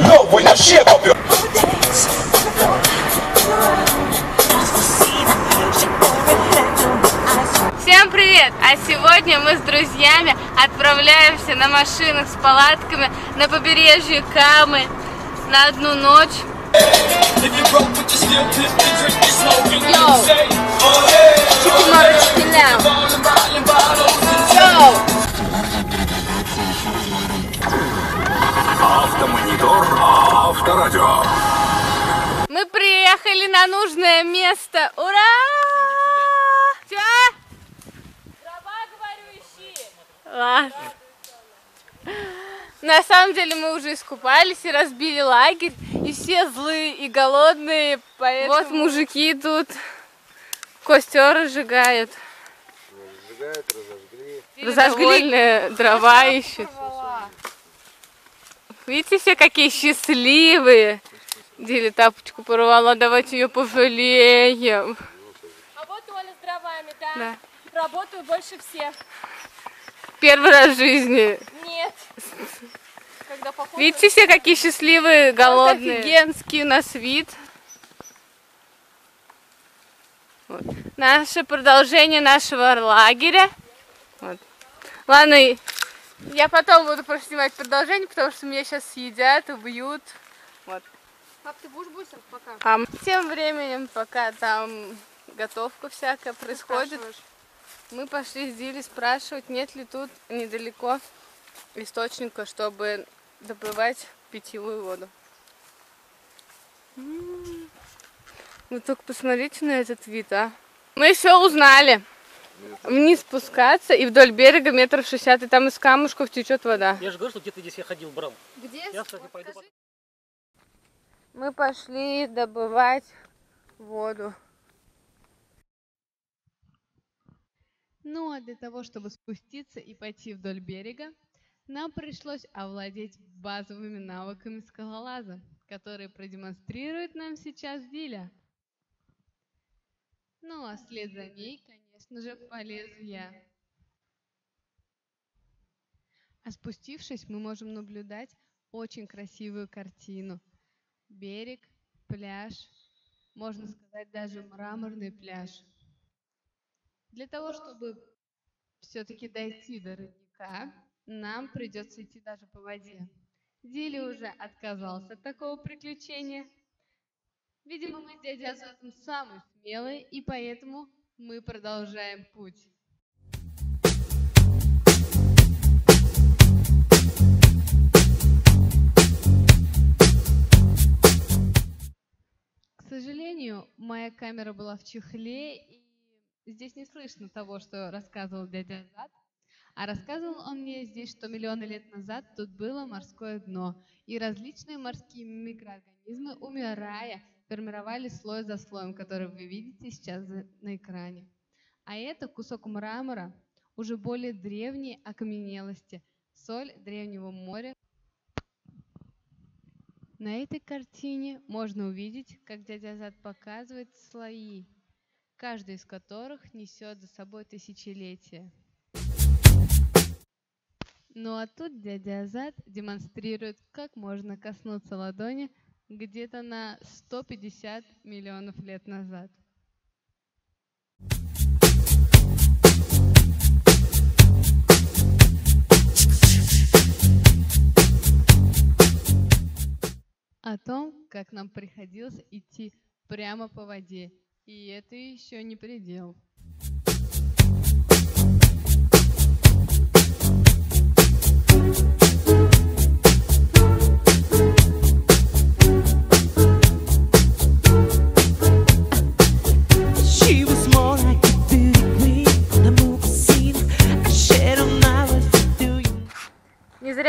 Новый вообще попер. Всем привет! А сегодня мы с друзьями отправляемся на машинах с палатками на побережье Камы на одну ночь. If Авторадио. Мы приехали на нужное место. Ура! Чё? Дрова, говорю, ищи. Ладно. На самом деле мы уже искупались и разбили лагерь, и все злые и голодные, поэтому... Вот мужики тут костер разжигают. Сжигают, разожгли. Разожгли дрова ищут. Видите, все какие счастливые. Диля тапочку порвала, давайте ее пожалеем. А вот Оля с дровами, да. Да. Работаю больше всех. Первый раз в жизни. Нет. Когда походу... Видите, все какие счастливые, голодные. Офигенский у нас вид. Вот. Наше продолжение нашего лагеря. Вот. Ладно, я потом буду просто снимать продолжение, потому что меня сейчас съедят, убьют. Вот. Пап, ты будешь бусер пока? А тем временем, пока там готовка всякая происходит, мы пошли с Дилей спрашивать, нет ли тут недалеко источника, чтобы добывать питьевую воду. Вы только посмотрите на этот вид, а. Мы все узнали. Вниз спускаться и вдоль берега метров шестьдесят, и там из камушков течет вода. Я же говорю, что где-то здесь я ходил, брал. Где? Я, кстати, пойду по- Мы пошли добывать воду. Ну а для того, чтобы спуститься и пойти вдоль берега, нам пришлось овладеть базовыми навыками скалолаза, которые продемонстрирует нам сейчас Диля. Ну а вслед за ней, конечно же, полезу я. А спустившись, мы можем наблюдать очень красивую картину. Берег, пляж, можно сказать даже мраморный пляж. Для того, чтобы все-таки дойти до родника, нам придется идти даже по воде. Дили уже отказался от такого приключения. Видимо, мы с дядей Азатом самые смелые, и поэтому мы продолжаем путь. К сожалению, моя камера была в чехле, и здесь не слышно того, что рассказывал дядя Азат. А рассказывал он мне здесь, что миллионы лет назад тут было морское дно, и различные морские микроорганизмы, умирая, формировали слой за слоем, который вы видите сейчас на экране. А это кусок мрамора уже более древней окаменелости, соль древнего моря. На этой картине можно увидеть, как дядя Азат показывает слои, каждый из которых несет за собой тысячелетия. Ну а тут дядя Азат демонстрирует, как можно коснуться ладони где-то на 150 миллионов лет назад. О том, как нам приходилось идти прямо по воде. И это еще не предел. She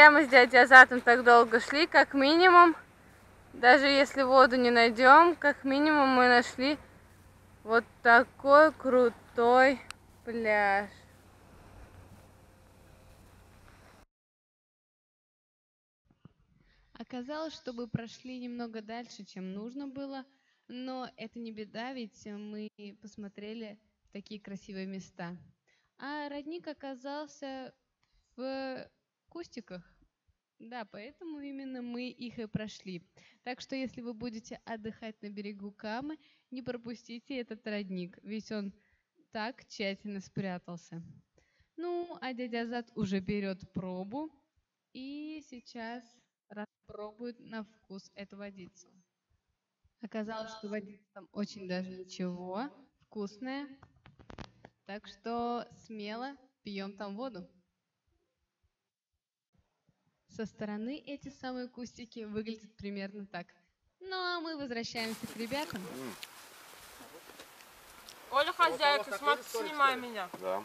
зря мы с дядей Азатом так долго шли, как минимум, даже если воду не найдем, как минимум мы нашли вот такой крутой пляж. Оказалось, что мы прошли немного дальше, чем нужно было, но это не беда, ведь мы посмотрели такие красивые места. А родник оказался в кустиках. Да, поэтому именно мы их и прошли. Так что если вы будете отдыхать на берегу Камы, не пропустите этот родник, ведь он так тщательно спрятался. Ну, а дядя Азат уже берет пробу и сейчас распробует на вкус эту водицу. Оказалось, что водица там очень даже ничего, вкусная. Так что смело пьем там воду. Со стороны эти самые кустики выглядят примерно так. Ну а мы возвращаемся к ребятам. Оля хозяйка, смотри, снимай меня. Да.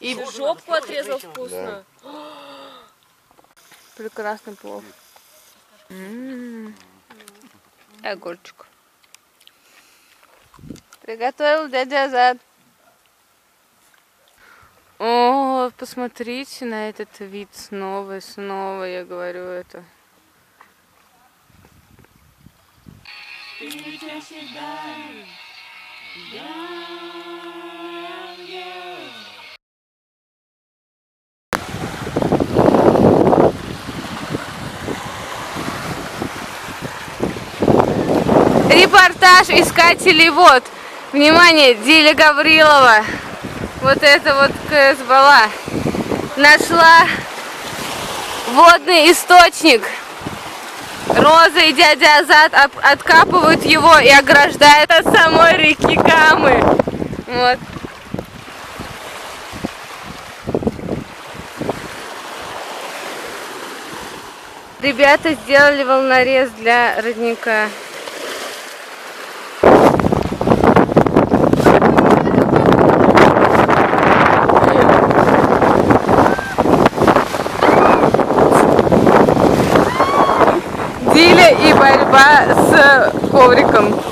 И жопку отрезал вкусно. Прекрасный плов. М-м. Огурчик. Приготовил дядя Азат. О, посмотрите на этот вид снова и снова, я говорю это. Репортаж искателей вод. Внимание, Диля Гаврилова. Вот это вот КСБала. Нашла водный источник. Роза и дядя Азат откапывают его и ограждают от самой реки Камы. Вот. Ребята сделали волнорез для родника. ковриком.